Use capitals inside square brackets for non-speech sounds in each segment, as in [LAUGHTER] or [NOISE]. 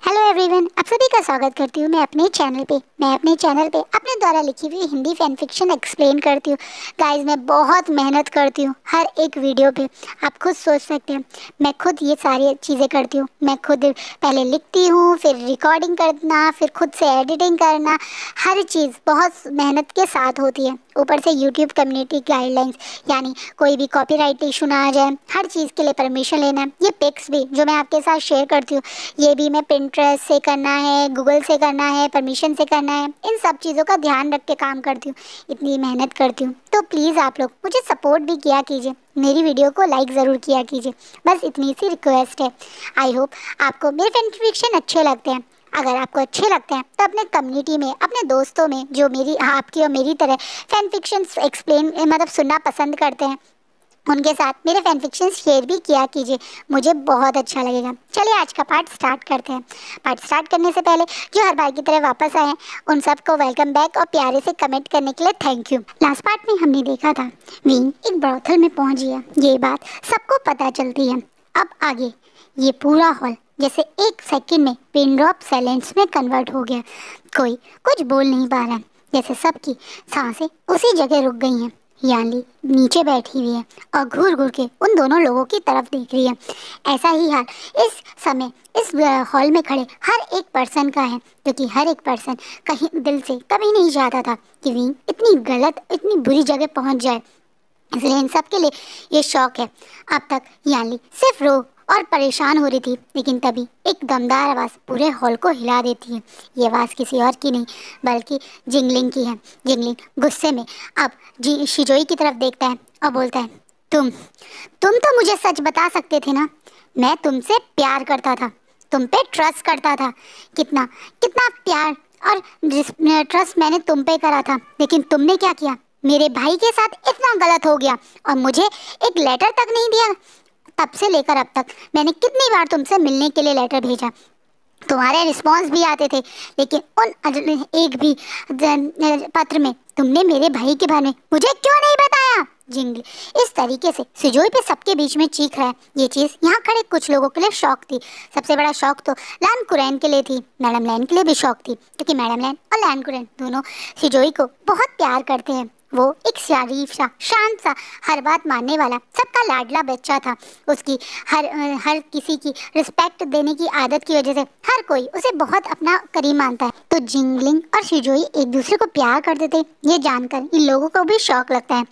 Hello. Everyone आप सभी का स्वागत करती हूँ मैं अपने चैनल पे। मैं अपने चैनल पे अपने द्वारा लिखी हुई हिंदी फ़ैन फिक्शन एक्सप्लेन करती हूँ। गाइस मैं बहुत मेहनत करती हूँ हर एक वीडियो पे। आप खुद सोच सकते हैं, मैं खुद ये सारी चीज़ें करती हूँ। मैं खुद पहले लिखती हूँ, फिर रिकॉर्डिंग करना, फिर खुद से एडिटिंग करना। हर चीज़ बहुत मेहनत के साथ होती है। ऊपर से यूट्यूब कम्युनिटी गाइडलाइंस यानी कोई भी कॉपीराइट इशू ना आ जाए। हर चीज़ के लिए परमिशन लेना ये पिक्स भी जो मैं आपके साथ शेयर करती हूँ, ये भी मैं पिंट्रेस्ट से करना है गूगल से करना है परमिशन से करना है, इन सब चीज़ों का ध्यान रख के काम करती हूँ, इतनी मेहनत करती हूँ। तो प्लीज़ आप लोग मुझे सपोर्ट भी किया कीजिए, मेरी वीडियो को लाइक ज़रूर किया कीजिए, बस इतनी सी रिक्वेस्ट है। आई होप आपको मेरे फ़ैन अच्छे लगते हैं। अगर आपको अच्छे लगते हैं तो अपने कम्युनिटी में, अपने दोस्तों में, जो मेरी, आपकी और मेरी तरह फ़ैन फिक्शन एक्सप्लेन मतलब सुनना पसंद करते हैं उनके साथ मेरे फ़ैन फिक्शन शेयर भी किया कीजिए। मुझे बहुत अच्छा लगेगा। चलिए आज का पार्ट स्टार्ट करते हैं। पार्ट स्टार्ट करने से पहले जो हर बार की तरह वापस आए हैं, उन सबको वेलकम बैक और प्यारे से कमेंट करने के लिए थैंक यू लास्ट पार्ट में हमने देखा था वीन एक ब्रॉथल में पहुँच गया ये बात सबको पता चलती है। अब आगे, ये पूरा हॉल जैसे एक सेकंड में पिन ड्रॉप साइलेंस में कन्वर्ट हो गया। कोई कुछ बोल नहीं पा रहा जैसे सबकी साँसें उसी जगह रुक गई हैं। यानी नीचे बैठी हुई है और घूर घूर के उन दोनों लोगों की तरफ़ देख रही है। ऐसा ही हाल इस समय इस हॉल में खड़े हर एक पर्सन का है क्योंकि हर एक पर्सन कहीं दिल से कभी नहीं चाहता था कि वीन इतनी गलत, इतनी बुरी जगह पहुँच जाए। इसलिए इन सब के लिए ये शौक है। अब तक यानी सिर्फ़ रो और परेशान हो रही थी, लेकिन तभी एक दमदार आवाज़ पूरे हॉल को हिला देती है। ये आवाज़ किसी और की नहीं, बल्कि जिंगलिंग की है। जिंगलिंग गुस्से में अब जी, शिजोई की तरफ़ देखता है और बोलता है, तुम तुम तो मुझे सच बता सकते थे ना? मैं तुमसे प्यार करता था, तुम पे ट्रस्ट करता था। कितना कितना प्यार और ट्रस्ट मैंने तुम पे करा था, लेकिन तुमने क्या किया? मेरे भाई के साथ इतना गलत हो गया और मुझे एक लेटर तक नहीं दिया। तब से लेकर अब तक मैंने कितनी बार तुमसे मिलने के लिए लेटर भेजा। तुम्हारे रिस्पांस भी आते थे, लेकिन उन एक भी पत्र में तुमने मेरे भाई के बारे में मुझे क्यों नहीं बताया? जिंगली। इस तरीके से सिजोई पे सबके बीच में चीख रहा है। ये चीज़ यहाँ खड़े कुछ लोगों के लिए शौक थी। सबसे बड़ा शौक तो लैन कुरैन के लिए थी। मैडम लैन के लिए भी शौक थी, क्योंकि मैडम लैन और लैन कुरैन दोनों सिजोई को बहुत प्यार करते हैं। वो एक शरीफ सा शांत सा, हर बात मानने वाला, सबका लाडला बच्चा था। उसकी हर हर किसी की रिस्पेक्ट देने की आदत की वजह से हर कोई उसे बहुत अपना करीब मानता है। तो जिंगलिंग और शिजोई एक दूसरे को प्यार करते थे ये जानकर इन लोगों को भी शौक लगता है।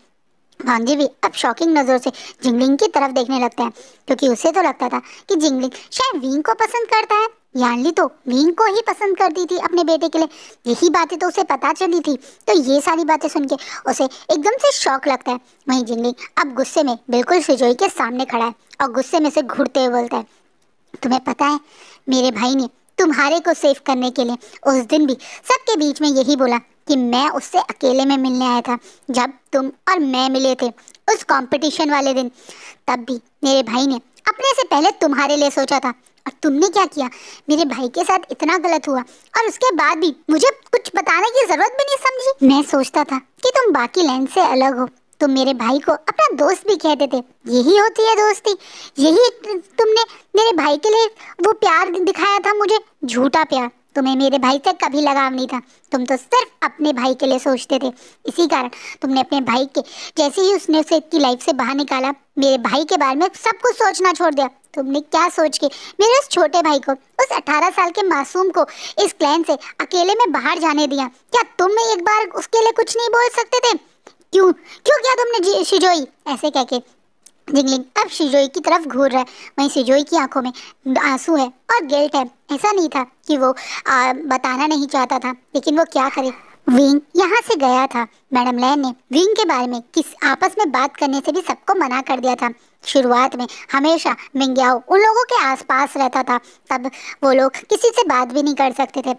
भांजी भी अब शॉकिंग नज़रों से जिंगलिंग की तरफ़ देखने लगते है, क्योंकि उसे तो लगता था कि जिंगलिंग शायद विंग को पसंद करता है। यानली तो विंग को ही पसंद करती थी अपने बेटे के लिए। यही बातें तो उसे पता चली थी। तो ये सारी बातें सुन के उसे एकदम से शौक लगता है। वहीं जिंगलिंग अब गुस्से में बिल्कुल सिजोई के सामने खड़ा है और गुस्से में से घुटते हुए बोलता है, तुम्हें पता है, मेरे भाई ने तुम्हारे को सेव करने के लिए उस दिन भी सबके बीच में यही बोला कि मैं उससे अकेले में मिलने आया था, जब तुम और मैं मिले थे उस कंपटीशन वाले दिन। तब भी मेरे भाई ने अपने से पहले तुम्हारे लिए सोचा था और तुमने क्या किया? मेरे भाई के साथ इतना गलत हुआ। और उसके बाद भी मुझे कुछ बताने की ज़रूरत भी नहीं, समझी? मैं सोचता था कि तुम बाकी लाइन से अलग हो। तुम मेरे भाई को अपना दोस्त भी कहते थे। यही होती है दोस्ती। यही तुमने मेरे भाई के लिए वो प्यार दिखाया था मुझे। झूठा प्यार। तुम्हें मेरे भाई से कभी लगाव नहीं था। तुम तो सिर्फ़ अपने भाई के लिए सोचते थे। इसी कारण तुमने अपने भाई के, जैसे ही उसने उसे इतनी लाइफ से बाहर निकाला, मेरे भाई के बारे में सब कुछ सोचना छोड़ दिया। तुमने क्या सोच के मेरे उस छोटे भाई को उस 18 साल के मासूम को इस क्लैन से अकेले में बाहर जाने दिया? क्या तुम एक बार उसके लिए कुछ नहीं बोल सकते थे? क्यों? क्यों क्या तुमने शिजोई? ऐसे कह के। जिंगलिंग अब शिजोई की तरफ़ घूर रहा है। वहीं शिजोई की आँखों में आँसू है और गिल्ट है। ऐसा नहीं था कि वो आ, बताना नहीं चाहता था। लेकिन वो क्या करे? विंग यहाँ से गया था। मैडम लैन ने विंग के बारे में किस आपस में बात करने से भी सबको मना कर दिया था। शुरुआत में हमेशा मिंग्याओ उन लोगों के आसपास रहता था। तब वो लोग किसी से बात भी नहीं कर सकते थे।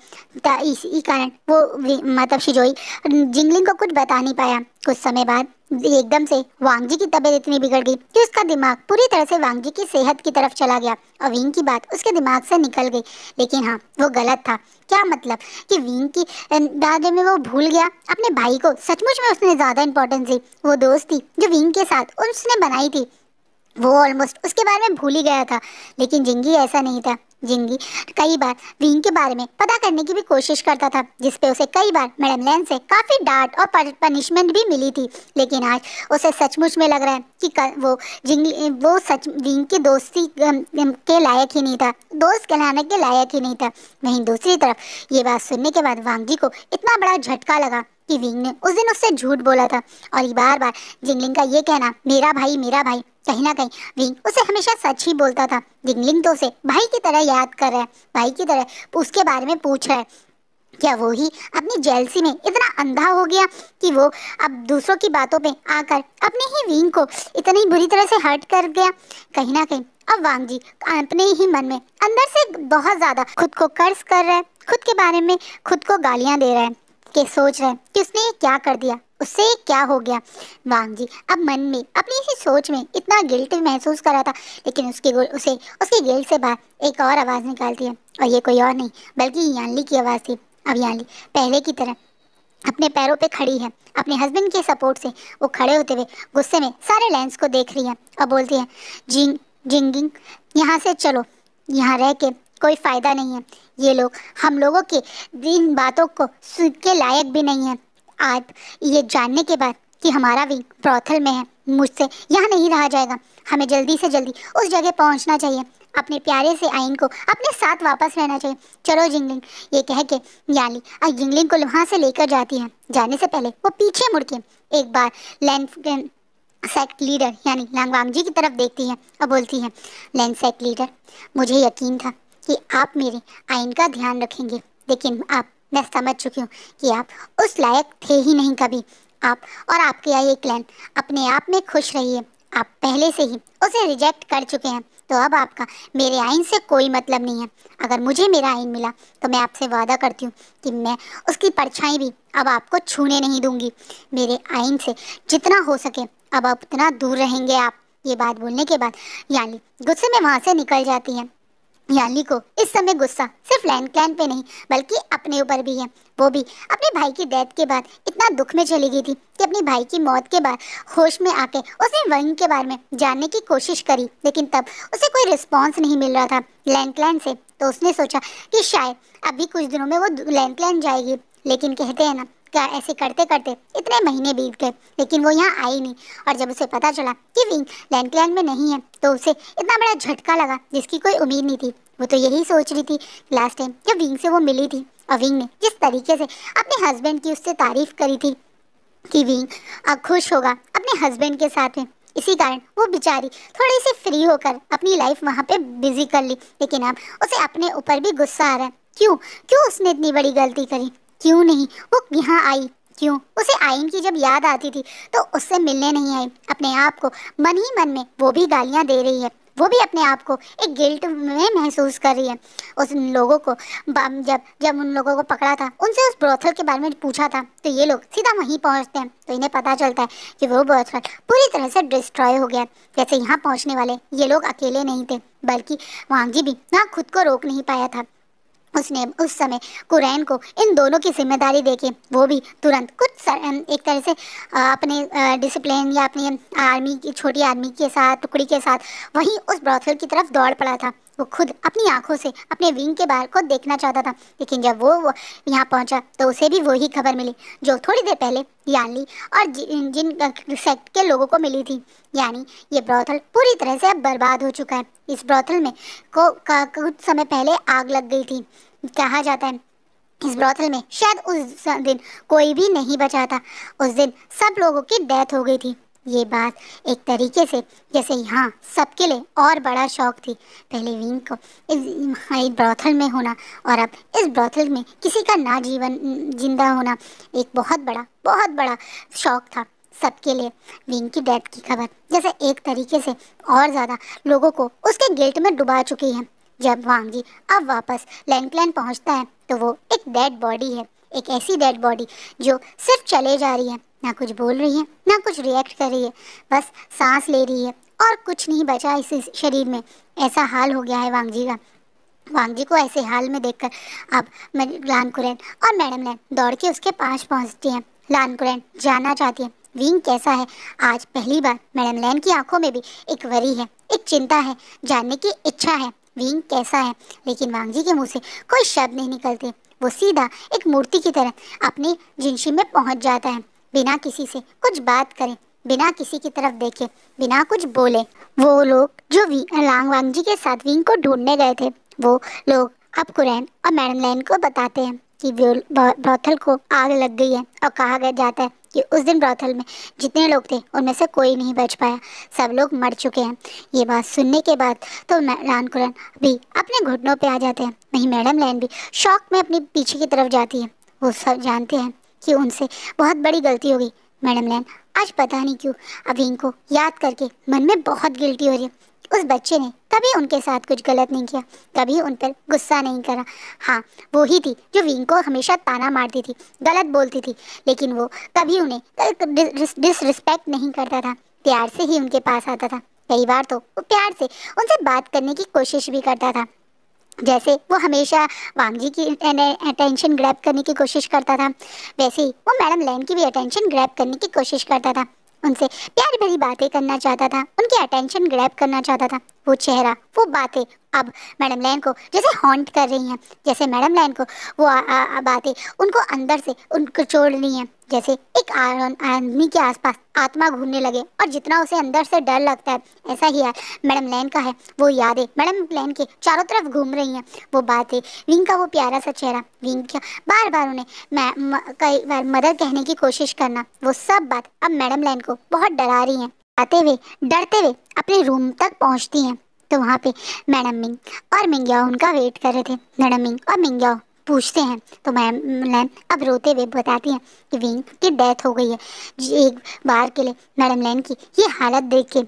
इसी कारण वो मतलब शिजोई, जिंगलिंग को कुछ बता नहीं पाया। कुछ समय बाद एकदम से। वांगजी की तबीयत इतनी बिगड़ गई कि उसका दिमाग पूरी तरह से वांगजी की सेहत की तरफ़ चला गया। और विंग की बात उसके दिमाग से निकल गई। लेकिन हाँ वो गलत था। क्या मतलब कि विंग की दादे में वो भूल गया? अपने भाई को सचमुच में उसने ज़्यादा इंपॉर्टेंस दी। वो दोस्त जो विंग के साथ उसने बनाई थी। वो ऑलमोस्ट उसके बारे में भूल ही गया था। लेकिन जिंगी ऐसा नहीं था। जिंगी, कई बार विंग के बारे में पता करने की भी कोशिश करता था, जिसपे उसे कई बार मैडम लैन से काफ़ी डांट और पनिशमेंट भी मिली थी। लेकिन आज उसे सचमुच में लग रहा है कि वो जिंगी, वो सच, विंग की दोस्ती के लायक ही नहीं था। दोस्त कहलाने के लायक ही नहीं था। वहीं दूसरी तरफ़ ये बात सुनने के बाद वांगी को इतना बड़ा झटका लगा कि विंग ने उस दिन उससे झूठ बोला था। और बार बार जिंगलिंग का ये कहना, मेरा भाई मेरा भाई। कहीं ना कहीं विंग उसे हमेशा सच ही बोलता था। जिंगलिंग तो उसे भाई की तरह याद कर रहा है, भाई की तरह उसके बारे में पूछ रहा है। क्या वो ही अपनी जेलसी में इतना अंधा हो गया कि वो अब दूसरों की बातों पे आकर अपने ही विंग को इतनी बुरी तरह से हर्ट कर गया? कहीं ना कहीं, अब वांग जी अपने ही मन में अंदर से बहुत ज़्यादा खुद को कर्ज कर रहा है, खुद के बारे में खुद को गालियाँ दे रहा है, के सोच रहे हैं कि उसने ये क्या कर दिया। उससे क्या हो गया? वांग जी, अब मन में, अपनी ही सोच में इतना गिल्ट महसूस कर रहा था, लेकिन उसके उसे, उसके गिल्ट से बाहर एक और आवाज़ निकालती है, और ये कोई और नहीं, बल्कि यानली की आवाज़ थी। अब यानली, पहले की तरह, अपने पैरों पे खड़ी है, अपने हस्बैंड के सपोर्ट से, वो खड़े होते हुए गुस्से में सारे लेंस को देख रही है, और बोलती है, जिंग, जिंगिंग, यहाँ से चलो, यहाँ रह के कोई फ़ायदा नहीं है, ये लोग, हम लोगों के दिन बातों को सुन के लायक भी नहीं है आप ये जानने के बाद कि हमारा भी ब्रॉथल में है, मुझसे यहाँ नहीं रहा जाएगा। हमें जल्दी से जल्दी उस जगह पहुँचना चाहिए। अपने प्यारे से आइन को अपने साथ वापस रहना चाहिए। चलो जिंगलिंग, ये कह के याली आज जिंगलिंग को वहाँ से लेकर जाती है। जाने से पहले वो पीछे मुड़ के एक बार लैंड सेक्ट लीडर, यानी लांगवांग जी की तरफ़ देखती है और बोलती है, लैंड सेक्ट लीडर, मुझे यकीन था कि आप मेरे आइन का ध्यान रखेंगे, लेकिन आप मैं समझ चुकी हूँ कि आप उस लायक थे ही नहीं कभी। आप और आपके ये क्लैन अपने आप में खुश रहिए। आप पहले से ही उसे रिजेक्ट कर चुके हैं। तो अब आपका, मेरे आइन से कोई मतलब नहीं है। अगर मुझे मेरा आइन मिला तो मैं आपसे वादा करती हूँ कि मैं उसकी परछाई भी अब आपको छूने नहीं दूँगी। मेरे आइन से जितना हो सके, अब आप उतना दूर रहेंगे आप। ये बात बोलने के बाद यानी गुस्से में वहाँ से निकल जाती हैं। याली को इस समय गुस्सा सिर्फ़ लैंड क्लैन पे नहीं, बल्कि अपने ऊपर भी है। वो भी अपने भाई की डेथ के बाद इतना दुख में चली गई थी कि अपने भाई की मौत के बाद होश में आके उसने वंग के बारे में जानने की कोशिश करी, लेकिन तब उसे कोई रिस्पॉन्स नहीं मिल रहा था लैंड क्लैन से। तो उसने सोचा कि शायद अभी कुछ दिनों में वो लैंड क्लैन जाएगी, लेकिन कहते हैं ना क्या ऐसे करते करते इतने महीने बीत गए, लेकिन वो यहाँ आई नहीं। और जब उसे पता चला कि विंग लैंडक्लैंड में नहीं है तो उसे इतना बड़ा झटका लगा जिसकी कोई उम्मीद नहीं थी। वो तो यही सोच रही थी लास्ट टाइम जब विंग से वो मिली थी और विंग ने जिस तरीके से अपने हस्बैंड की उससे तारीफ़ करी थी कि विंग अब खुश होगा अपने हस्बैंड के साथ में। इसी कारण वो बेचारी थोड़ी सी फ्री होकर अपनी लाइफ वहाँ पे बिज़ी कर ली। लेकिन अब उसे अपने ऊपर भी गुस्सा आ रहा है। क्यों? क्यों उसने इतनी बड़ी गलती करी? क्यों नहीं? वो यहाँ आई। क्यों? उसे आइन की जब याद आती थी। तो उससे मिलने नहीं आई। अपने आप को मन ही मन में वो भी गालियाँ दे रही है। वो भी अपने आप को एक गिल्ट में महसूस कर रही है। उस लोगों को जब जब उन लोगों को पकड़ा था, उनसे उस ब्रोथल के बारे में पूछा था तो ये लोग सीधा वहीं पहुँचते हैं। तो इन्हें पता चलता है कि वो ब्रोथल पूरी तरह से डिस्ट्रॉय हो गया जैसे यहाँ पहुँचने वाले ये लोग अकेले नहीं थे, बल्कि वांगी भी वहाँ खुद को रोक नहीं पाया था। उसने उस समय कुरैन को इन दोनों की ज़िम्मेदारी देके वो भी तुरंत कुछ सर, एक तरह से अपने डिसिप्लिन या अपनी आर्मी की छोटी आर्मी के साथ टुकड़ी के साथ वहीं उस ब्रॉथल की तरफ़ दौड़ पड़ा था। वो खुद अपनी आँखों से अपने विंग के बाहर को देखना चाहता था। लेकिन जब वो, यहाँ पहुँचा तो उसे भी वही खबर मिली जो थोड़ी देर पहले यानी और जिन जिन सेक्ट के लोगों को मिली थी। यानी ये ब्रॉथल पूरी तरह से अब बर्बाद हो चुका है। इस ब्रॉथल में को कुछ समय पहले आग लग गई थी। कहा जाता है इस ब्रॉथल में शायद उस दिन कोई भी नहीं बचा था। उस दिन सब लोगों की डेथ हो गई थी। ये बात एक तरीके से जैसे यहाँ सबके लिए और बड़ा शौक थी। पहले विंग को इस ब्रॉथल में होना और अब इस ब्रॉथल में किसी का ना जीवन ज़िंदा होना एक बहुत बड़ा बहुत बड़ा शौक था सबके लिए। विंग की डेथ की खबर जैसे एक तरीके से और ज़्यादा लोगों को उसके गिल्ट में डुबा चुकी है। जब वांग जी अब वापस लैंडक्लैन पहुँचता है तो वो एक डेड बॉडी है। एक ऐसी डेड बॉडी जो सिर्फ़ चले जा रही है, ना कुछ बोल रही है, ना कुछ रिएक्ट कर रही है, बस सांस ले रही है और कुछ नहीं बचा इस शरीर में। ऐसा हाल हो गया है वांगजी का। वांगजी को ऐसे हाल में देखकर अब लान कुरैन और मैडम लैन दौड़ के उसके पास पहुँचती हैं। लान कुरैन जाना चाहती है। विंग कैसा है? आज पहली बार मैडम लैन की आँखों में भी एक वरी है, एक चिंता है, जानने की इच्छा है। विंग कैसा है? लेकिन वांगजी के मुँह से कोई शब्द नहीं निकलते। वो सीधा एक मूर्ति की तरह अपनी जिनशी में पहुँच जाता है। बिना किसी से कुछ बात करें, बिना किसी की तरफ़ देखे, बिना कुछ बोले, वो लोग जो वी, लांग जी के साथ विंग को ढूँढने गए थे, वो लोग अब कुरैन और मैडम लैन को बताते हैं कि ब्रोथल को आग लग गई है और कहा गया जाता है कि उस दिन ब्रॉथल में जितने लोग थे, उनमें से कोई नहीं बच पाया। सब लोग मर चुके हैं। ये बात सुनने के बाद तो लान कुरैन भी अपने घुटनों पे आ जाते हैं। वहीं मैडम लैन भी शौक में अपनी पीछे की तरफ़ जाती है। वो सब जानते हैं कि उनसे बहुत बड़ी गलती हो गई मैडम लैन, आज पता नहीं क्यों, अभी इनको याद करके मन में बहुत गिल्टी हो रही है। उस बच्चे ने कभी उनके साथ कुछ गलत नहीं किया, कभी उन पर गुस्सा नहीं करा। हाँ वो ही थी जो विंग को हमेशा ताना मारती थी, गलत बोलती थी, लेकिन वो कभी उन्हें डिसरिस्पेक्ट नहीं करता था। प्यार से ही उनके पास आता था। कई बार तो वो प्यार से उनसे बात करने की कोशिश भी करता था। जैसे वो हमेशा वांगजी की अटेंशन ग्रैब करने की कोशिश करता था, वैसे ही वो मैडम लैन की भी अटेंशन ग्रैब करने की कोशिश करता था। उनसे प्यारी भरी बातें करना चाहता था उनकी अटेंशन ग्रैप करना चाहता था। वो चेहरा, वो बातें। अब मैडम लैन को जैसे हॉन्ट कर रही हैं, जैसे मैडम लैन को वो बातें उनको अंदर से, उनको छोड़ रही हैं। जैसे एक आदमी के आसपास आत्मा घूमने लगे और जितना उसे अंदर से डर लगता है, ऐसा ही यार मैडम लैन का है। वो यादें मैडम लैन के चारों तरफ़ घूम रही हैं। वो बातें, विंग का वो प्यारा सा चेहरा, विंग का बार बार उन्हें मैं कई बार मदद कहने की कोशिश करना, वो सब बात अब मैडम लैन को बहुत डरा रही हैं। आते हुए, डरते हुए अपने रूम तक पहुँचती हैं। तो वहाँ पे मैडम मिंग और मिंग्याओ उनका वेट कर रहे थे। मैडम मिंग और मिंग्याओ पूछते हैं। तो मैम लैन अब रोते हुए बताती हैं कि विंग की डेथ हो गई है। एक बार के लिए मैडम लैन की ये हालत देख के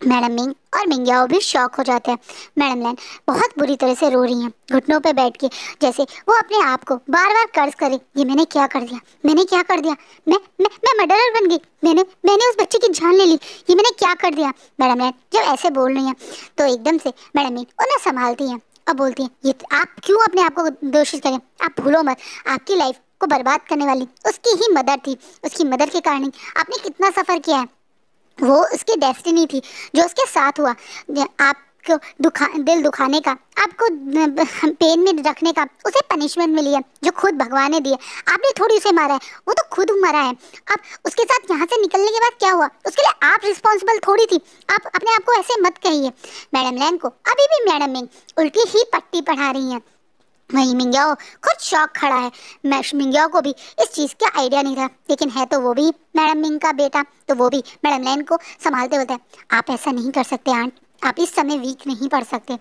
मैडम मिंग और मिंग्याओ भी शॉक हो जाते हैं। मैडम लैन, बहुत बुरी तरह से रो रही हैं। घुटनों पे बैठ के, जैसे वो अपने आप को बार बार कर्ज करे। ये मैंने क्या कर दिया? मैंने क्या कर दिया? मैं मैं मैं मर्डरर बन गई। मैंने मैंने उस बच्चे की जान ले ली। ये मैंने क्या कर दिया? मैडम लैन, जब ऐसे बोल रही हैं तो एकदम से मैडम मिंग उन्हें संभालती हैं अब बोलती हैं, ये आप क्यों अपने आप को दोषित करें? आप भूलो मत। आपकी लाइफ को बर्बाद करने वाली, उसकी ही मदर थी। उसकी मदर के कारण आपने कितना सफ़र किया है। वो उसकी डेस्टिनी थी, जो उसके साथ हुआ। आपको दुखा, दिल दुखाने का, आपको पेन में रखने का, उसे पनिशमेंट मिली है, जो खुद भगवान ने दिया आपने थोड़ी उसे मारा है, वो तो खुद मरा है। अब उसके साथ यहाँ से निकलने के बाद क्या हुआ? उसके लिए आप रिस्पॉन्सिबल थोड़ी थी। आप अपने आप को ऐसे मत कहिए। मैडम लैन को, अभी भी मैडम मिंग उल्टी ही पट्टी पढ़ा रही हैं। वही मिंग्याओ, खुद शौक खड़ा है। मैं मिंग्याओ को भी इस चीज़ का आइडिया नहीं था, लेकिन है तो वो भी मैडम मिंग का बेटा तो वो भी मैडम लैन को संभालते होते आप ऐसा नहीं कर सकते, आंट। आप इस समय वीक नहीं पड़ सकते।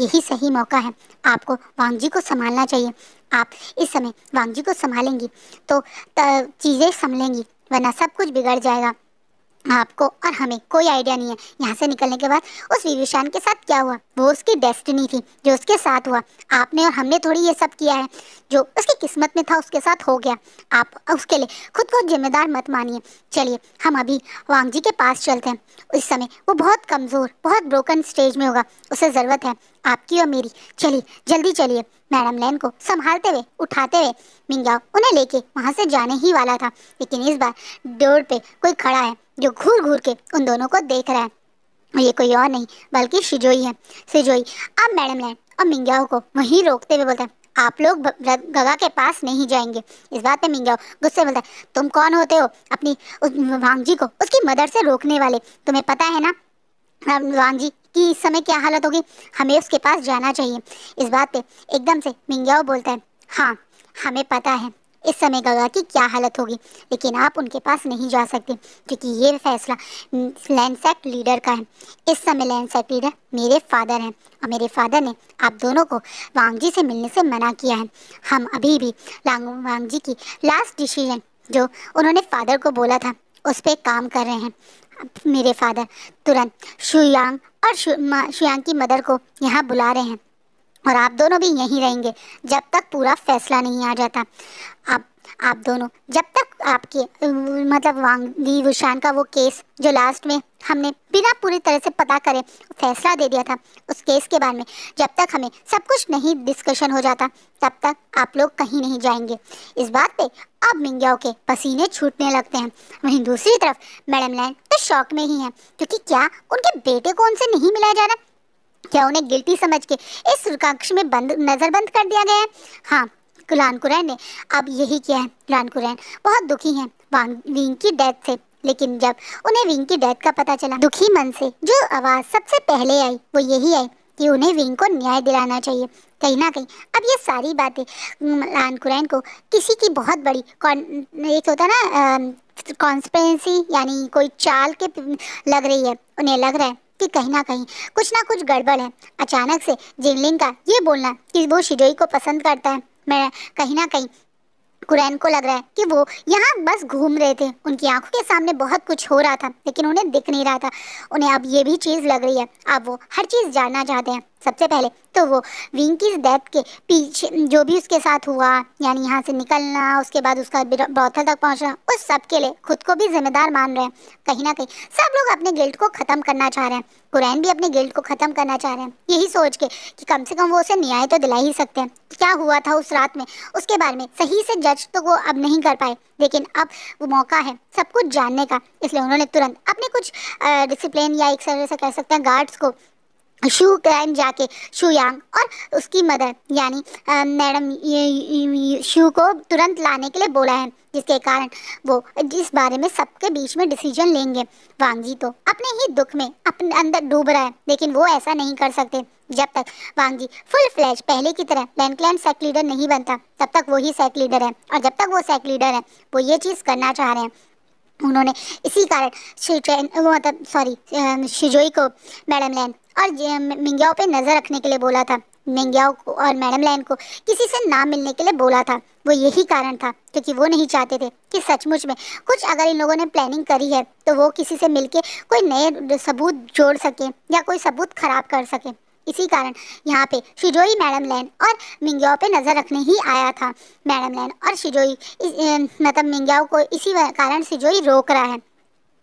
यही सही मौका है। आपको वांगजी को संभालना चाहिए। आप इस समय वांगजी को संभालेंगी तो चीज़ें संभलेंगी, वरना सब कुछ बिगड़ जाएगा। आपको और हमें कोई आइडिया नहीं है। यहाँ से निकलने के बाद उस विविशान के साथ क्या हुआ? वो उसकी डेस्टिनी थी, जो उसके साथ हुआ। आपने और हमने थोड़ी ये सब किया है, जो उसकी किस्मत में था, उसके साथ हो गया। आप उसके लिए खुद को जिम्मेदार मत मानिए। चलिए, हम अभी वांग जी के पास चलते हैं। उस समय वो बहुत कमज़ोर, बहुत ब्रोकन स्टेज में होगा। उसे ज़रूरत है आपकी और मेरी। चलिए, जल्दी चलिए। मैडम लैन को संभालते हुए, उठाते हुए मिंगाओ उन्हें लेके वहाँ से जाने ही वाला था। लेकिन इस बार डोर पे कोई खड़ा है जो घूर घूर के उन दोनों को देख रहा है। ये कोई और नहीं, बल्कि शिजोई है। सिजोई, अब मैडम लैन और मिंगाओ को वहीं रोकते हुए बोलते हैं, आप लोग गगा के पास नहीं जाएँगे। इस बात पे मिंगाओ गुस्से बोलता है, तुम कौन होते हो अपनी उस वांगजी को, उसकी मदर से रोकने वाले? तुम्हें पता है ना वांगजी की इस समय क्या हालत होगी? हमें उसके पास जाना चाहिए। इस बात पे एकदम से मिंग्याओ बोलता है हाँ हमें पता है इस समय गगा की क्या हालत होगी, लेकिन आप उनके पास नहीं जा सकते, क्योंकि ये फैसला लैंडसेक्ट लीडर का है। इस समय लैंडसेक्ट लीडर मेरे फादर हैं और मेरे फादर ने आप दोनों को वांगजी से मिलने से मना किया है। हम अभी भी लांग वांगजी की लास्ट डिसीज़न जो उन्होंने फादर को बोला था, उस पर काम कर रहे हैं। मेरे फादर तुरंत शुयांग और शुयांग की मदर को यहाँ बुला रहे हैं। और आप दोनों भी यहीं रहेंगे, जब तक पूरा फैसला नहीं आ जाता। आप आप दोनों जब तक आपके मतलब वांगी वुशान का वो केस जो लास्ट में हमने बिना पूरी तरह से पता करे फैसला दे दिया था, उस केस के बारे में, जब तक हमें सब कुछ नहीं डिस्कशन हो जाता, तब तक आप लोग कहीं नहीं जाएँगे। इस बात पे अब मिंग्याओ के पसीने छूटने लगते हैं। वहीं दूसरी तरफ़, मैडम लैंड तो शौक में ही है, क्योंकि क्या उनके बेटे को उनसे नहीं मिलाया जा रहा? क्या उन्हें गिल्टी समझ के इस कक्ष में बंद नज़र बंद कर दिया गया है? हाँ गुलान कुरैन ने अब यही किया है गुलान कुरैन बहुत दुखी हैं विंग की डेथ से। लेकिन जब उन्हें विंग की डेथ का पता चला, दुखी मन से जो आवाज़ सबसे पहले आई, वो यही आई कि उन्हें विंग को न्याय दिलाना चाहिए। कहीं ना कहीं, अब ये सारी बातें लान कुरैन को किसी की बहुत बड़ी एक होता ना कॉन्स्पेरेंसी यानी कोई चाल के लग रही है, उन्हें लग रहा है कि कहीं ना कहीं कुछ ना कुछ गड़बड़ है। अचानक से जिनलिंग का ये बोलना कि वो शिजोई को पसंद करता है। मैं कहीं ना कहीं कुरैन को लग रहा है कि वो यहाँ बस घूम रहे थे। उनकी आँखों के सामने बहुत कुछ हो रहा था, लेकिन उन्हें दिख नहीं रहा था। उन्हें अब ये भी चीज़ लग रही है। अब वो हर चीज़ जानना चाहते हैं। सबसे पहले तो वो की डेथ के पीछे, जो भी उसके साथ हुआ, यानी यहाँ से निकलना, उसके बाद उसका ब्रॉथल तक पहुँचना, उस सब के लिए खुद को भी जिम्मेदार मान रहे हैं। कहीं ना कहीं सब लोग अपने गिल्ट को ख़त्म करना चाह रहे हैं। कुरैन भी अपने गिल्ट को ख़त्म करना चाह रहे हैं। यही सोच के कि कम से कम वो उसे न्याय तो दिला ही सकते हैं। क्या हुआ था उस रात में? उसके बारे में सही से जज तो वो अब नहीं कर पाए। लेकिन अब वो मौका है सब कुछ जानने का। इसलिए उन्होंने तुरंत अपने कुछ डिसिप्लिन या एक तरह से कह सकते हैं गार्ड्स को शू क्रैन जाके शू यांग और उसकी मदर, यानी मैडम शू को तुरंत लाने के लिए बोला है, जिसके कारण वो जिस बारे में सबके बीच में डिसीज़न लेंगे। वांगजी तो अपने ही दुख में अपने अंदर डूब रहा है, लेकिन वो ऐसा नहीं कर सकते। जब तक वांगजी फुल फ्लैश पहले की तरह लैंडक्लैंड सेक लीडर नहीं बनता, तब तक वो ही सेक लीडर है। और जब तक वो सेक लीडर है, वो ये चीज़ करना चाह रहे हैं। उन्होंने इसी कारण मतलब सॉरी शिजोई को मैडम लैंड और मिंग्याओ पे नज़र रखने के लिए बोला था। मिंग्याओ को और मैडम लैन को किसी से ना मिलने के लिए बोला था। वो यही कारण था, क्योंकि वो नहीं चाहते थे कि सचमुच में कुछ अगर इन लोगों ने प्लानिंग करी है तो वो किसी से मिलके कोई नए सबूत जोड़ सके या कोई सबूत खराब कर सके। इसी कारण यहाँ पे शिजोई मैडम लैन और मिंग्याओ पे नज़र रखने ही आया था। मैडम लैन और शिजोई मतलब मिंग्याओ को इसी कारण शिजोई रोक रहा है।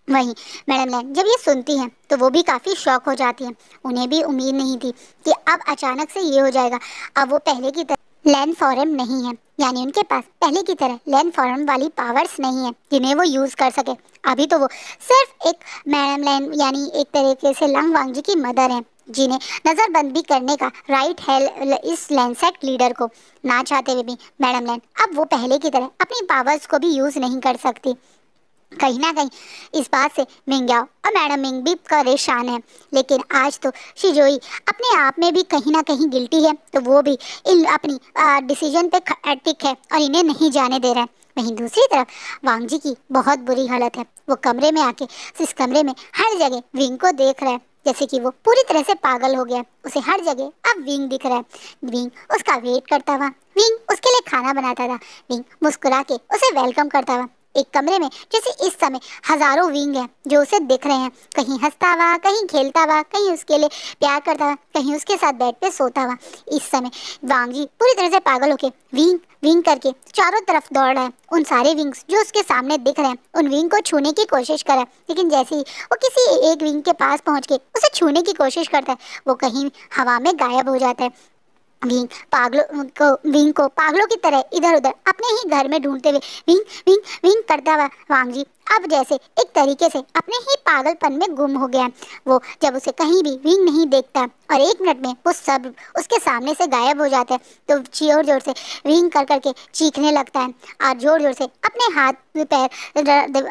वहीं मैडम लैन जब ये सुनती हैं तो वो भी काफ़ी शौक हो जाती हैं। उन्हें भी उम्मीद नहीं थी कि अब अचानक से ये हो जाएगा। अब वो पहले की तरह लैंड फॉरम नहीं है। यानी उनके पास पहले की तरह लैंड फॉरम वाली पावर्स नहीं है, जिन्हें वो यूज़ कर सके। अभी तो वो सिर्फ़ एक मैडम लैन यानी एक तरीके से लंग वांगजी की मदर है, जिन्हें नज़रबंद भी करने का राइट है इस लैंडसेट लीडर को ना चाहते हुए भी मैडम लैंड अब वो पहले की तरह अपनी पावर्स को भी यूज़ नहीं कर सकती। कहीं ना कहीं इस बात से मिंग्याओ और मैडम मिंग भी परेशान है। लेकिन आज तो शिजोई अपने आप में भी कहीं ना कहीं गिल्टी है तो वो भी इन अपनी डिसीज़न पे टिक है और इन्हें नहीं जाने दे रहा है। वहीं दूसरी तरफ़ वांगजी की बहुत बुरी हालत है। वो कमरे में आके इस कमरे में हर जगह विंग को देख रहा है, जैसे कि वो पूरी तरह से पागल हो गया। उसे हर जगह अब विंग दिख रहा है। विंग उसका वेट करता हुआ विंग उसके लिए खाना बनाता था। विंग मुस्कुरा के उसे वेलकम करता हुआ एक कमरे में, जैसे इस समय हज़ारों विंग हैं जो उसे दिख रहे हैं। कहीं हंसता हुआ, कहीं खेलता हुआ, कहीं उसके लिए प्यार करता हुआ, कहीं उसके साथ बेड पे सोता हुआ। इस समय वांगजी पूरी तरह से पागल होके विंग विंग करके चारों तरफ़ दौड़ रहा है। उन सारे विंग्स जो उसके सामने दिख रहे हैं, उन विंग को छूने की कोशिश कर रहा है। लेकिन जैसे ही वो किसी एक विंग के पास पहुँच के उसे छूने की कोशिश करता है, वो कहीं हवा में गायब हो जाता है। विंग, पागलों को, विंग को, पागलों की तरह इधर उधर अपने ही घर में ढूंढते हुए, विंग विंग विंग करता हुआ, वांगजी अब जैसे एक तरीके से अपने ही पागलपन में गुम हो गया। वो जब उसे कहीं भी विंग नहीं देखता और एक मिनट में वो सब उसके सामने से गायब हो जाता है तो ज़ोर ज़ोर से विंग कर करके चीखने लगता है और ज़ोर ज़ोर से अपने हाथ पैर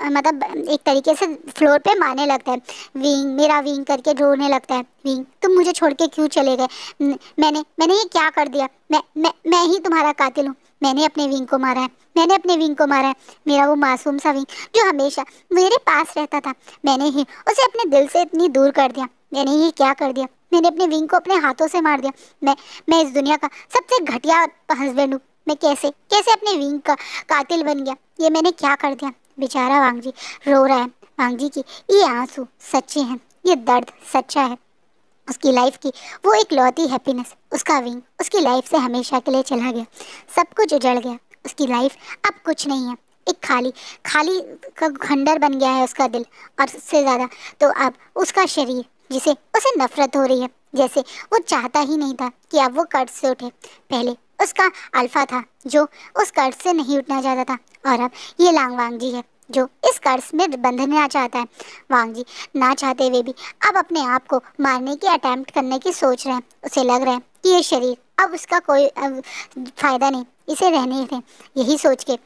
मतलब एक तरीके से फ्लोर पे मारने लगता है। विंग मेरा विंग करके रोने लगता है। विंग तुम मुझे छोड़ के क्यों चले गए? मैंने मैंने ये क्या कर दिया? मैं मैं मैं ही तुम्हारा कातिल हूँ। मैंने अपने विंग को मारा है। मैंने अपने विंग को मारा मेरा वो मासूम सा विंग जो हमेशा मेरे पास रहता था। मैंने ही उसे अपने दिल से इतनी दूर कर दिया। मैंने ये क्या कर दिया? मैंने अपने विंग को अपने हाथों से मार दिया। मैं मैं इस दुनिया का सबसे घटिया हस्बैंड हूँ। मैं कैसे कैसे अपने विंग का कातिल बन गया? ये मैंने क्या कर दिया? बेचारा वांगजी रो रहा है। वांगजी की, ये आँसू सच्चे हैं। ये दर्द सच्चा है। उसकी लाइफ की वो एक लौती हैप्पीनेस उसका विंग उसकी लाइफ से हमेशा के लिए चला गया। सब कुछ उजड़ गया। उसकी लाइफ अब कुछ नहीं है। एक खाली खाली का खंडर बन गया है उसका दिल, और उससे ज़्यादा तो अब उसका शरीर, जिसे, उसे नफरत हो रही है। जैसे वो चाहता ही नहीं था कि अब वो कर्ज से उठे। पहले उसका अल्फ़ा था, जो उस कर्ज से नहीं उठना चाहता था, और अब ये लांग वांग जी है, जो इस कर्ज में बंधना चाहता है। वांग जी, ना चाहते हुए भी अब अपने आप को मारने की अटैम्प्ट करने की सोच रहे हैं। उसे लग रहा है कि ये शरीर, अब उसका कोई फ़ायदा नहीं। इसे रहने थे यही सोच के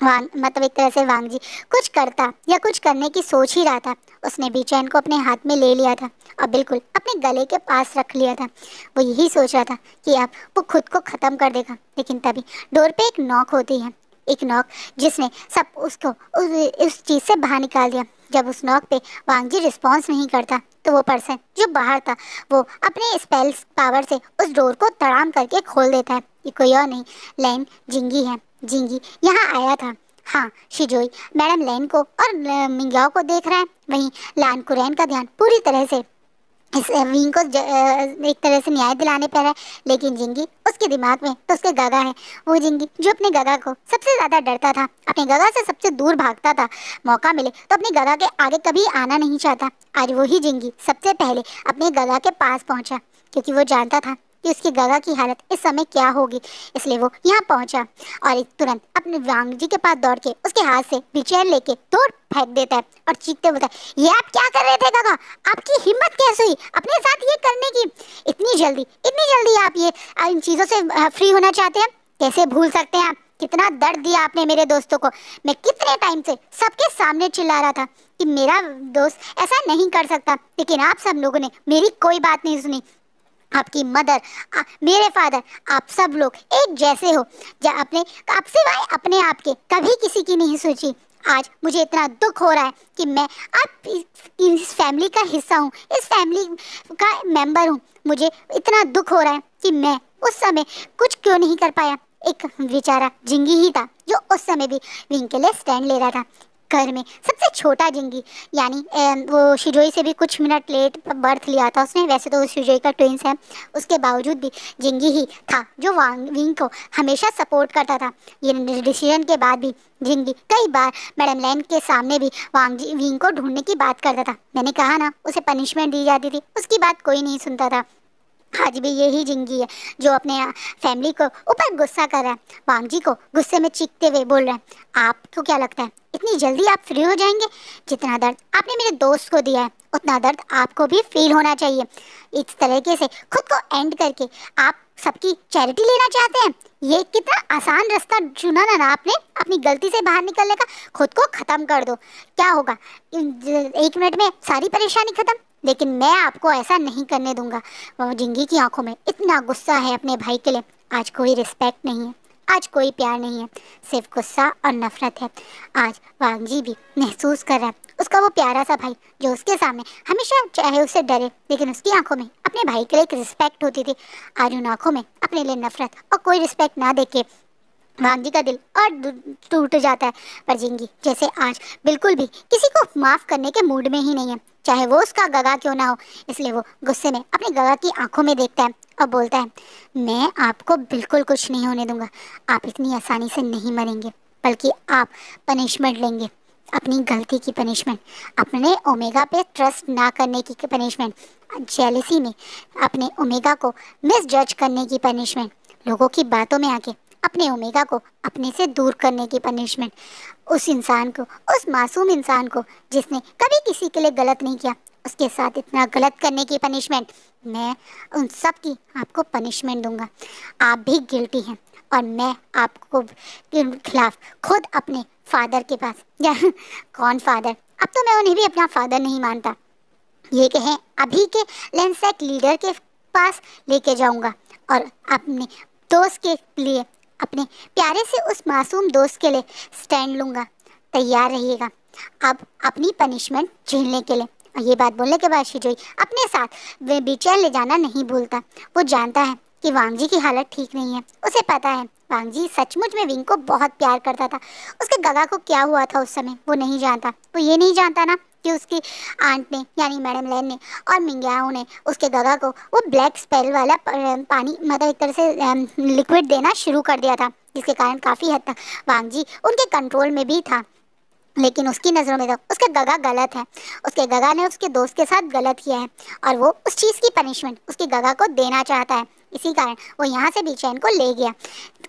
वांग मतलब एक तरह से वांग जी कुछ करता या कुछ करने की सोच ही रहा था। उसने बेचैन को अपने हाथ में ले लिया था। और बिल्कुल अपने गले के पास रख लिया था। वो यही सोच रहा था कि अब वो खुद को ख़त्म कर देगा। लेकिन तभी डोर पे एक नॉक होती है। एक नॉक जिसने सब उसको उस, उस चीज़ से बाहर निकाल दिया। जब उस नॉक पे वांगजी रिस्पॉन्स नहीं करता तो वो पर्सन जो बाहर था वो अपने स्पेल पावर से उस डोर को तड़ाम करके खोल देता है। ये कोई और नहीं, लैन जिंगी है, जिंगी। यहाँ आया था। हाँ शिजोई, मैडम लैन को और मिंगाओ को देख रहा है। वहीं लान कुरैन का ध्यान पूरी तरह से इस विंग को एक तरह से न्याय दिलाने पर है। लेकिन जिंगी उसके दिमाग में तो उसके गगा है। वो जिंगी जो अपने गगा को सबसे ज़्यादा डरता था, अपने गगा से सबसे दूर भागता था, मौका मिले तो अपने गगा के आगे कभी आना नहीं चाहता। आज वही जिंगी सबसे पहले अपने गगा के पास पहुँचा, क्योंकि वो जानता था कि उसकी गगा की हालत इस समय क्या होगी। इसलिए वो यहाँ पहुँचा और तुरंत अपने वांग जी के पास दौड़ के उसके हाथ से बिचैर लेके तोड़ फेंक देता है और चीखते बोलता है, ये आप क्या कर रहे थे गगा? आपकी हिम्मत कैसे हुई? अपने साथ ये करने की? इतनी जल्दी इतनी जल्दी आप ये इन चीज़ों से फ्री होना चाहते हैं? कैसे भूल सकते हैं आप? कितना दर्द दिया आपने मेरे दोस्तों को। मैं कितने टाइम से सबके सामने चिल्ला रहा था कि मेरा दोस्त ऐसा नहीं कर सकता। लेकिन आप सब लोगों ने मेरी कोई बात नहीं सुनी। आपकी मदर आ, मेरे फादर आप सब लोग एक जैसे हो। जब अपने आप सिवाय अपने आप के कभी किसी की नहीं सोची। आज मुझे इतना दुख हो रहा है कि मैं आप इस फैमिली का हिस्सा हूँ इस फैमिली का मेंबर हूँ। मुझे इतना दुख हो रहा है कि मैं उस समय कुछ क्यों नहीं कर पाया। एक बेचारा जिंगी ही था जो उस समय भी विंग के लिए स्टैंड ले रहा था। घर में सबसे छोटा जिंगी। यानी वो शिजोई से भी कुछ मिनट लेट बर्थ लिया था उसने। वैसे तो शिजोई का ट्विंस है। उसके बावजूद भी जिंगी ही था जो वांग, विंग को हमेशा सपोर्ट करता था। ये डिसीज़न के बाद भी जिंगी कई बार मैडम लैन के सामने भी वांग, विंग को ढूँढने की बात करता था। मैंने कहा ना, उसे पनिशमेंट दी जाती थी। उसकी बात कोई नहीं सुनता था। आज भी यही ज़िंदगी है, जो अपने फैमिली को ऊपर गुस्सा कर रहा है। वांग जी को गुस्से में चीखते हुए बोल रहे हैं आपको क्या लगता है, इतनी जल्दी आप फ्री हो जाएँगे? जितना दर्द आपने मेरे दोस्त को दिया है, उतना दर्द आपको भी फील होना चाहिए। इस तरीके से खुद को एंड करके आप सबकी चैरिटी लेना चाहते हैं? ये कितना आसान रास्ता चुना ना ना आपने अपनी गलती से बाहर निकलने का? खुद को ख़त्म कर दो। क्या होगा? एक मिनट में सारी परेशानी ख़त्म। लेकिन मैं आपको ऐसा नहीं करने दूँगा। जिंगी की आँखों में इतना गुस्सा है अपने भाई के लिए। आज कोई रिस्पेक्ट नहीं है। आज कोई प्यार नहीं है। सिर्फ़ गुस्सा और नफरत है। आज वांगजी भी महसूस कर रहा है। उसका वो प्यारा सा भाई, जो उसके सामने हमेशा चाहे उसे डरे, लेकिन उसकी आँखों में अपने भाई के लिए एक रिस्पेक्ट होती थी। आज उन आँखों में अपने लिए नफरत और कोई रिस्पेक्ट ना देखे वांगी का दिल और टूट जाता है। पर जिंगी जैसे आज बिल्कुल भी किसी को माफ़ करने के मूड में ही नहीं है। चाहे वो उसका गगा क्यों ना हो, इसलिए वो गुस्से में अपने गगा की आँखों में देखता है और बोलता है, मैं आपको बिल्कुल कुछ नहीं होने दूँगा। आप इतनी आसानी से नहीं मरेंगे, बल्कि आप पनिशमेंट लेंगे। अपनी गलती की पनिशमेंट अपने ओमेगा पे ट्रस्ट ना करने की पनिशमेंट जेलिसी में अपने ओमेगा को मिस जज करने की पनिशमेंट लोगों की बातों में आके अपने ओमेगा को अपने से दूर करने की पनिशमेंट उस इंसान को, उस मासूम इंसान को जिसने कभी किसी के लिए गलत नहीं किया, उसके साथ इतना गलत करने की पनिशमेंट मैं उन सब की आपको पनिशमेंट दूँगा। आप भी गिल्टी हैं और मैं आपको खिलाफ खुद अपने फादर के पास, या कौन फादर अब तो मैं उन्हें भी अपना फादर नहीं मानता। ये कहें, अभी के लेंसेक लीडर के पास लेके जाऊँगा और अपने दोस्त के लिए अपने प्यारे से उस मासूम दोस्त के लिए स्टैंड लूँगा। तैयार रहिएगा। अब अपनी पनिशमेंट झेलने के लिए। और ये बात बोलने के बाद शिजोई अपने साथ वे बीचैन ले जाना नहीं भूलता। वो जानता है कि वांगजी की हालत ठीक नहीं है। उसे पता है वांगजी सचमुच में विंग को बहुत प्यार करता था। उसके गगा को क्या हुआ था उस समय, वो नहीं जानता। वो ये नहीं जानता ना कि उसकी आंट ने, यानी मैडम लैन ने और मिंग्याओं ने। उसके गगा को वो ब्लैक स्पेल वाला पानी मतलब एक तरह से लिक्विड देना शुरू कर दिया था, जिसके कारण काफ़ी हद तक वांगजी उनके कंट्रोल में भी था। लेकिन उसकी नज़रों में तो उसका गगा गलत है। उसके गगा ने उसके दोस्त के साथ गलत किया है और वो उस चीज़ की पनिशमेंट उसके गगा को देना चाहता है। इसी कारण वो यहाँ से बेचैन को ले गया।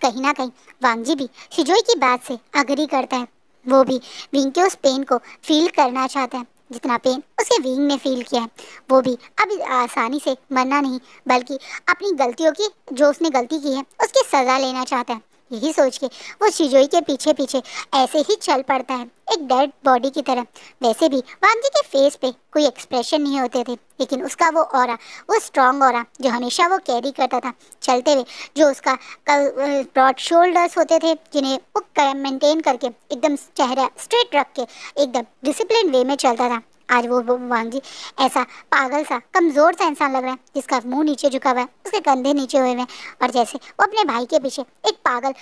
कहीं ना कहीं वांगजी भी, शिजोई की बात से अग्री करता है। वो भी विंग के उस पेन को फील करना चाहता है, जितना पेन उसके विंग ने फील किया है। वो भी अब आसानी से मरना नहीं, बल्कि अपनी गलतियों की, जो उसने गलती की है, उसकी सज़ा लेना चाहता है। यही सोच के वो शिजोई के पीछे पीछे ऐसे ही चल पड़ता है, एक डेड बॉडी की तरह। वैसे भी वांगी के फेस पे कोई एक्सप्रेशन नहीं होते थे, लेकिन उसका वो और वो स्ट्रॉन्ग और जो हमेशा वो कैरी करता था, चलते हुए जो उसका ब्रॉड शोल्डर्स होते थे, जिन्हें वो मेंटेन करके, एकदम चेहरा स्ट्रेट रख के, एकदम डिसिप्लिन वे में चलता था। आज वो भगवान जी ऐसा पागल सा, कमज़ोर सा इंसान लग रहा है, जिसका मुँह नीचे झुका हुआ है, उसके कंधे नीचे हुए हैं, और जैसे वो अपने भाई के पीछे एक पागल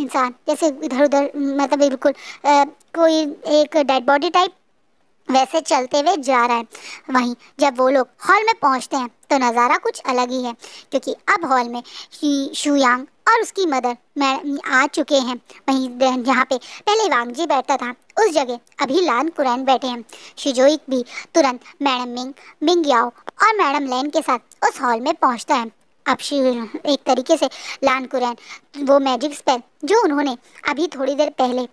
इंसान, जैसे इधर उधर मतलब बिल्कुल कोई एक डेड बॉडी टाइप वैसे चलते हुए जा रहा है। वहीं जब वो लोग हॉल में पहुँचते हैं तो नज़ारा कुछ अलग ही है, क्योंकि अब हॉल में शुयांग और उसकी मदर मैं, आ चुके हैं। वहीं जहाँ पे पहले वांगजी बैठता था, उस जगह अभी लान कुरैन बैठे हैं। शिजोइक भी तुरंत मैडम मिंग मिंग याओ और मैडम लैन के साथ उस हॉल में पहुँचता है। अब एक तरीके से लान कुरैन, वो मैजिक स्पेल जो उन्होंने अभी थोड़ी देर पहले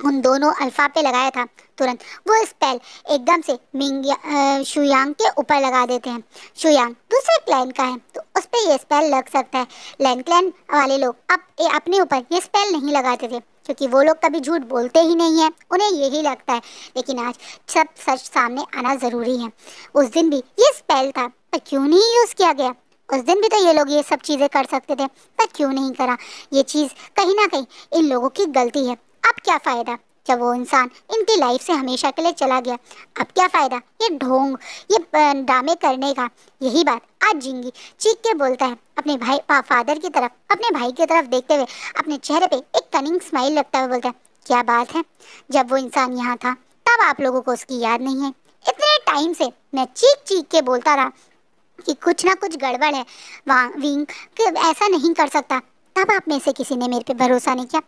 उन दोनों अल्फ़ा पे लगाया था, तुरंत। वो स्पेल एकदम से मिंग शुयांग के ऊपर लगा देते हैं। शुयांग, दूसरे क्लैन का है तो उस पर यह स्पेल लग सकता है। लैन क्लैन वाले लोग अब अपने ऊपर ये स्पेल नहीं लगाते थे, क्योंकि वो लोग कभी झूठ बोलते ही नहीं है, उन्हें यही लगता है। लेकिन आज सब सच सामने आना ज़रूरी है। उस दिन भी ये स्पेल था, पर क्यों नहीं यूज़ किया गया? उस दिन भी तो ये लोग ये सब चीज़ें कर सकते थे, पर क्यों नहीं करा? ये चीज़ कहीं ना कहीं इन लोगों की गलती है। अब क्या फ़ायदा? जब वो इंसान इनकी लाइफ से हमेशा के लिए चला गया, अब क्या फ़ायदा? ये ढोंग, ये ड्रामे करने का। यही बात आज जिंगी चीख के बोलता है अपने भाई फादर की तरफ़, अपने भाई की तरफ़ देखते हुए, अपने चेहरे पे एक कनिंग स्माइल लगता हुआ बोलता है, क्या बात है? जब वो इंसान यहाँ था, तब आप लोगों को उसकी याद नहीं है? इतने टाइम से मैं चीख चीख के बोलता रहा कि कुछ ना कुछ गड़बड़ है। वहाँ विंग ऐसा नहीं कर सकता। तब आप में से किसी ने मेरे पे भरोसा नहीं किया।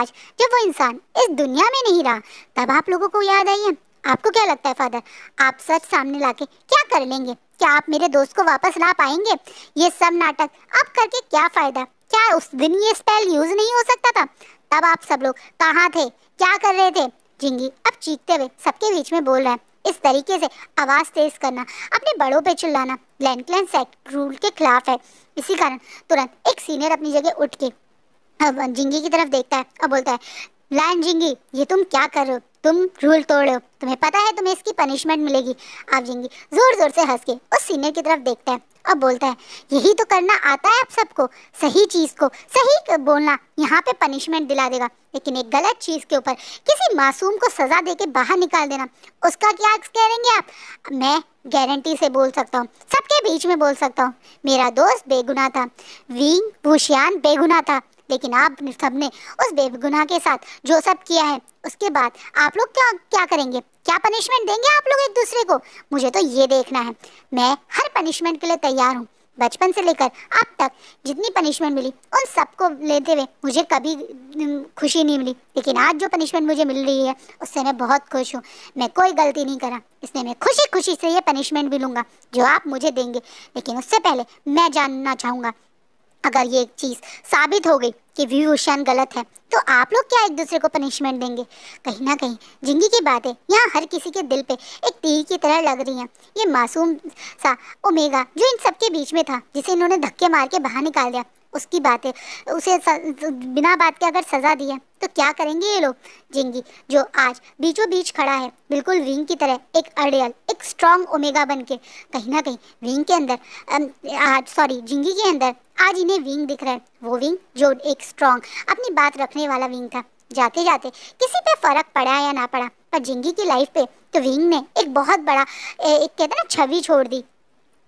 आज जब वो इंसान इस दुनिया में नहीं रहा, तब आप लोगों को याद आई है। आपको क्या लगता है, फादर? आप सच सामने लाके क्या कर लेंगे? क्या आप मेरे दोस्त को वापस ला पाएँगे? ये सब नाटक अब करके क्या फ़ायदा? क्या उस दिन ये स्पेल यूज़ नहीं हो सकता था? तब आप सब लोग कहाँ थे? क्या कर रहे थे? जिंगी अब चीखते हुए सबके बीच में बोल रहा है इस तरीके से आवाज़ तेज करना, अपने बड़ों पे चिल्लाना लैंडक्लैन सेक्ट रूल के खिलाफ है। इसी कारण तुरंत एक सीनियर अपनी जगह उठ के, अब जिंगी की तरफ़ देखता है और बोलता है लैंड जिंगी ये तुम क्या कर रहे हो? तुम रूल तोड़ तुम्हें पता है तुम्हें इसकी पनिशमेंट मिलेगी। आप जिंगी ज़ोर ज़ोर से हंस के उस सीनियर की तरफ़ देखता है अब बोलता है, यही तो करना आता है आप सबको। सही चीज़ को, सही बोलना यहाँ पे पनिशमेंट दिला देगा। लेकिन एक गलत चीज़ के ऊपर किसी मासूम को सज़ा दे के बाहर निकाल देना। उसका क्या करेंगे आप? मैं गारंटी से बोल सकता हूँ, सबके बीच में बोल सकता हूँ। मेरा दोस्त बेगुनाह था। वींग भूशियान बेगुनाह था। लेकिन आप सबने उस बेगुनाह के साथ जो सब किया है, उसके बाद आप लोग क्या क्या करेंगे? क्या पनिशमेंट देंगे आप लोग एक दूसरे को? मुझे तो ये देखना है। मैं हर पनिशमेंट के लिए तैयार हूँ। बचपन से लेकर अब तक जितनी पनिशमेंट मिली, उन सबको लेते हुए मुझे कभी खुशी नहीं मिली। लेकिन आज जो पनिशमेंट मुझे मिल रही है, उससे मैं बहुत खुश हूँ। मैं कोई गलती नहीं करा। इसलिए मैं खुशी खुशी से ये पनिशमेंट भी लूँगा, जो आप मुझे देंगे। लेकिन उससे पहले मैं जानना चाहूँगा अगर ये एक चीज़ साबित हो गई कि विभूषण गलत है तो आप लोग क्या एक दूसरे को पनिशमेंट देंगे? कहीं ना कहीं, ज़िंदगी की बातें यहाँ हर किसी के दिल पे एक तीर की तरह लग रही हैं। ये मासूम सा ओमेगा, जो इन सबके बीच में था, जिसे इन्होंने धक्के मार के बाहर निकाल दिया। उसकी बात है उसे बिना बात के अगर सज़ा दी है तो क्या करेंगे ये लोग? जिंगी, जो आज बीचों बीच खड़ा है, बिल्कुल विंग की तरह, एक अड़ियल, एक स्ट्रॉन्ग ओमेगा बन के, कहीं ना कहीं विंग के अंदर आज सॉरी जिंगी के अंदर, आज इन्हें विंग दिख रहा है, वो विंग जो एक स्ट्रॉन्ग अपनी बात रखने वाला विंग था। जाते जाते किसी पे फ़र्क पड़ा या ना पड़ा, पर जिंगी की लाइफ पे तो विंग ने एक बहुत बड़ा एक कहते ना, छवि छोड़ दी।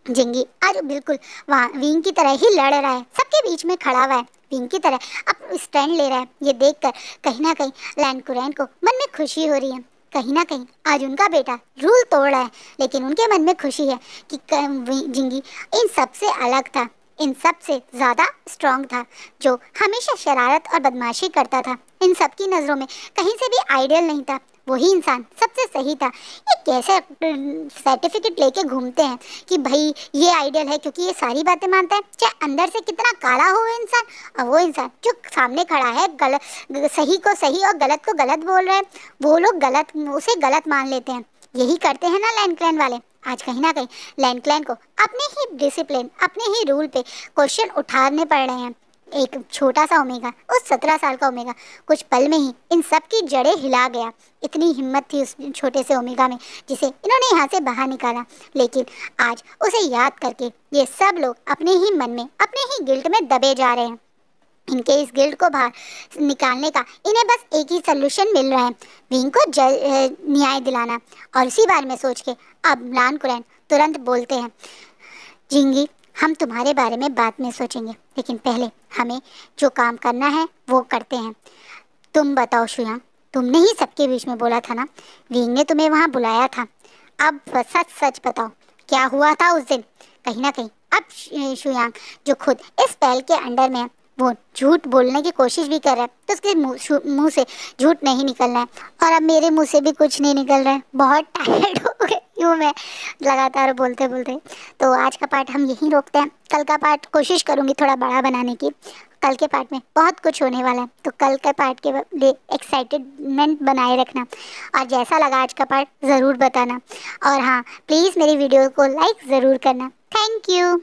जिंगी। आज बिल्कुल, वहाँ विंग की तरह ही लड़ रहा है। सबके बीच में खड़ा हुआ है। विंग की तरह अब स्टैंड ले रहा है। ये देखकर कहीं ना कहीं लैंड कुरैन को मन में खुशी हो रही है। कहीं ना कहीं आज उनका बेटा रूल तोड़ रहा है। लेकिन उनके मन में खुशी है कि जिंगी इन सबसे अलग था। इन सबसे ज़्यादा स्ट्रांग था, जो हमेशा शरारत और बदमाशी करता था। इन सब की नज़रों में कहीं से भी आइडियल नहीं था। वही इंसान सबसे सही था। ये कैसे सर्टिफिकेट लेके घूमते हैं कि भाई ये आइडियल है क्योंकि ये सारी बातें मानता है। चाहे अंदर से कितना काला हो इंसान और वो इंसान जो सामने खड़ा है गलत सही को सही और गलत को गलत बोल रहे हैं, वो लोग गलत, उसे गलत मान लेते हैं। यही करते हैं ना लैंड क्लैन वाले। आज कहीं ना कहीं लैंड क्लैन को अपने ही डिसिप्लिन अपने ही रूल पे क्वेश्चन उठाने पड़ रहे हैं। एक छोटा सा ओमेगा, उस सत्रह साल का ओमेगा, कुछ पल में ही इन सब की जड़ें हिला गया। इतनी हिम्मत थी उस छोटे से ओमेगा में, जिसे इन्होंने यहाँ से बाहर निकाला। लेकिन आज उसे याद करके ये सब लोग अपने ही मन में, अपने ही गिल्ट में दबे जा रहे हैं। इनके इस गिल्ड को बाहर निकालने का इन्हें बस एक ही सोल्यूशन मिल रहा है विंग को जल न्याय दिलाना। और इसी बारे में सोच के अब लान कुरैन तुरंत बोलते हैं जिंगी हम तुम्हारे बारे में बाद में सोचेंगे, लेकिन पहले हमें जो काम करना है, वो करते हैं। तुम बताओ शुयांग तुमने ही सबके बीच में बोला था ना? विंग ने तुम्हें वहाँ बुलाया था। अब सच सच बताओ, क्या हुआ था उस दिन? कहीं ना कहीं, अब शुयांग जो खुद इस पहल के अंडर में है, वो झूठ बोलने की कोशिश भी कर रहा है तो उसके मुँह से झूठ नहीं निकलना है। और अब मेरे मुँह से भी कुछ नहीं निकल रहा है। बहुत [LAUGHS] टायर्ड हो गई हूँ मैं, लगातार बोलते बोलते। तो आज का पार्ट हम यहीं रोकते हैं। कल का पार्ट कोशिश करूँगी थोड़ा बड़ा बनाने की। कल के पार्ट में बहुत कुछ होने वाला है। तो कल के पार्ट के लिए एक्साइटेडमेंट बनाए रखना। और जैसा लगा आज का पार्ट, ज़रूर बताना। और हाँ प्लीज़ मेरी वीडियो को लाइक ज़रूर करना। Thank you